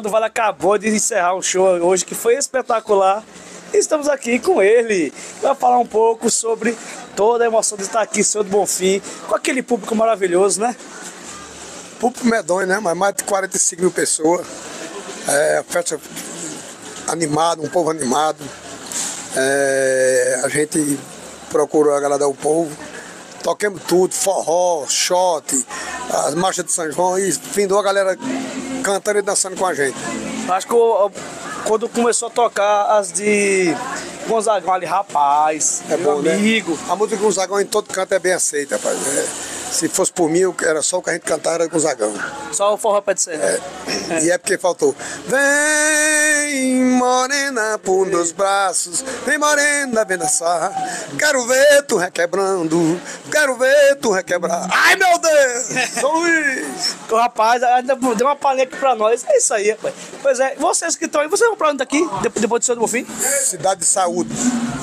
do Vale acabou de encerrar um show hoje que foi espetacular. Estamos aqui com ele para falar um pouco sobre toda a emoção de estar aqui, Senhor do Bonfim, com aquele público maravilhoso, né? Público medonho, né? Mas mais de 45 mil pessoas. É, festa animada, um povo animado. É, a gente procurou agradar o povo. Toquemos tudo, forró, shot, as marchas de São João e findou a galera cantando e dançando com a gente. Acho que o- quando começou a tocar as de Gonzagão ali, rapaz, É bom, né? amigo. A música Gonzagão em todo canto é bem aceita, rapaz. É, se fosse por mim, era só o que a gente cantava era Gonzagão. Só o forró pé de serra. E é porque faltou. Vem, morena, por meus braços. Vem, morena, vem dançar. Quero ver tu requebrando. Quero ver tu requebrar. Ai, meu Deus! São Luís! O rapaz ainda deu uma palhinha aqui pra nós. É isso aí, rapaz. Pois é, vocês que estão aí, vocês vão pra onde daqui? Depois, depois do Senhor do Bonfim? Cidade de saúde.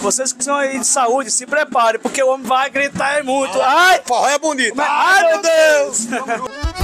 Vocês que são aí de saúde, se preparem, porque o homem vai gritar muito. Ai! Forró é bonito. Ai, meu Deus!